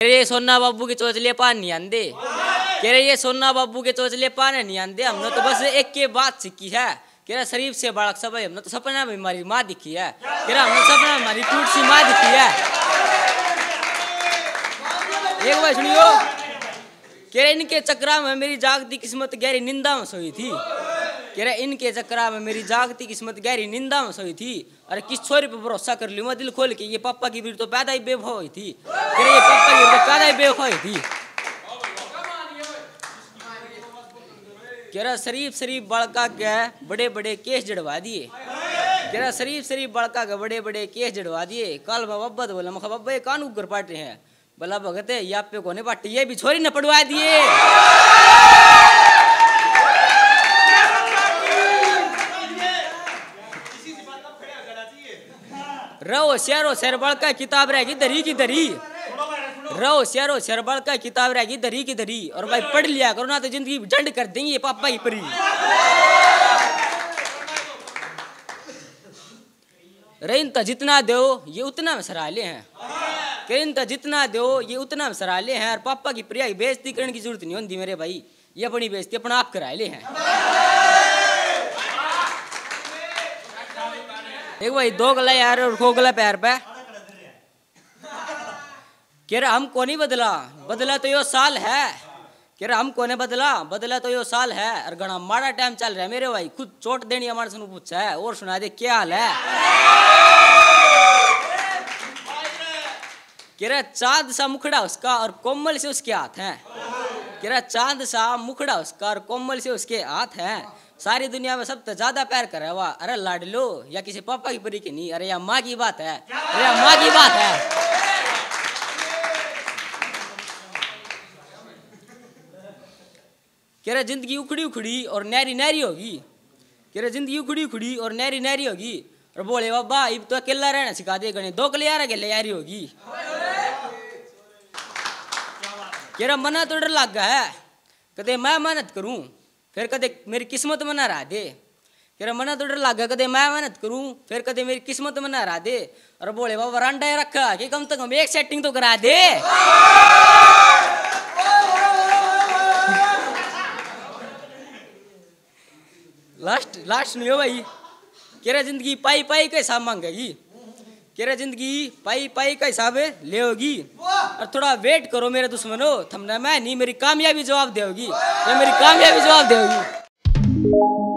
कह ये सोना बाबू के चोचले पान नहीं आंदे। कह रहे ये सोना बाबू के चोचले पान नहीं आंदे। हमने तो बस एक के बात सीखी है। कह रहा शरीफ से बालक सब है। हमने तो सपना में हमारी माँ दिखी है। कह रहा हमने सपना में हमारी टूट सी माँ दिखी है। एक बार सुनियो। कह रहे इनके चक्रा में मेरी जागती किस्मत गहरी निंदा में सोई थी। कह रहे इनके चक्रा में मेरी जागती किस्मत, गहरी निंदा में सोई थी। अरे किस छोरी पे भरोसा कर लियो? मैं दिल खोल के ये पापा की बीर तो पैदा ही बेवफा हुई थी। कह रहे ये पापा की बीर तो पैदा ही बेवफा हुई थी। कह रहा शरीफ शरीफ बड़का के बड़े बड़े केस जड़वा दिए। कह रहा शरीफ शरीफ बड़का के बड़े बड़े केस जड़वा दिए। कल बाबा तो बोला, मखा बाबा, ये कान उगर पाटे हैं। बोला, भगत है या पे कोने पाटी ये भी छोरी ने पड़वा दिए। रहो शेरो शेर बड़का किताब रहेगी दरी की दरी। रहो शेरो शेर बड़का किताब रहेगी दरी की दरी। और भाई पढ़ लिया करो ना तो ज़िंदगी जंड कर देंगे ये पापा की परी। रेन तो जितना दो, ये उतना में सराले हैं। कहीं तो जितना दो, ये उतना में सराले हैं। और पापा की प्रिया की बेजती करने की ज़रूरत नहीं होती मेरे भाई। ये अपनी बेजती अपना आप करा ले हैं। एक भाई, दो गला यार और खो गला पैर पे। कह रहा हमको नहीं बदला। बदला तो यो साल है। कह रहा हमको नहीं बदला। बदला तो यो साल है। और घना माड़ा टाइम चल रहा है। मेरे भाई, खुद चोट देनी हमारे से पूछा है। और सुना दे, क्या हाल है? कह चाँद सा मुखड़ा उसका और कोमल से उसके हाथ हैं। कह रहा चाँद सा मुखड़ा उसका और कोमल से उसके हाथ है। सारी दुनिया में सबसे ज़्यादा प्यार करे वाह। अरे लाडलो, या किसी पापा की परी की नहीं। अरे या माँ की बात है। अरे या माँ की बात है। कह रहा ज़िंदगी उखड़ी उखड़ी और नैरी नैरी होगी। कह रहा ज़िंदगी उखड़ी उखड़ी और नैरी नैरी होगी। और बोले, बाबा अब तो अकेला रहना सिखा दे। गणे दो कले यार अकेले यारी होगी। रहा मना तो डर लग है। कदे मैं मेहनत करूँ? फिर कदे मेरी किस्मत में ना रहा दे। रहा मना तो डर लग गया, कदे मैं मेहनत करूँ? फिर कदे मेरी किस्मत में ना रहा दे। और बोले, बाबा, रांडा रखा कि कम से कम एक सेटिंग तो करा दे। लास्ट लास्ट नहीं हो भाई। कह रहा ज़िंदगी पाई पाई का हिसाब मांगेगी। कह रहा ज़िंदगी पाई पाई का हिसाब ले होगी। और थोड़ा वेट करो मेरे दुश्मनों। थमना मैं नहीं, मेरी कामयाबी जवाब देगी मेरी कामयाबी जवाब देगी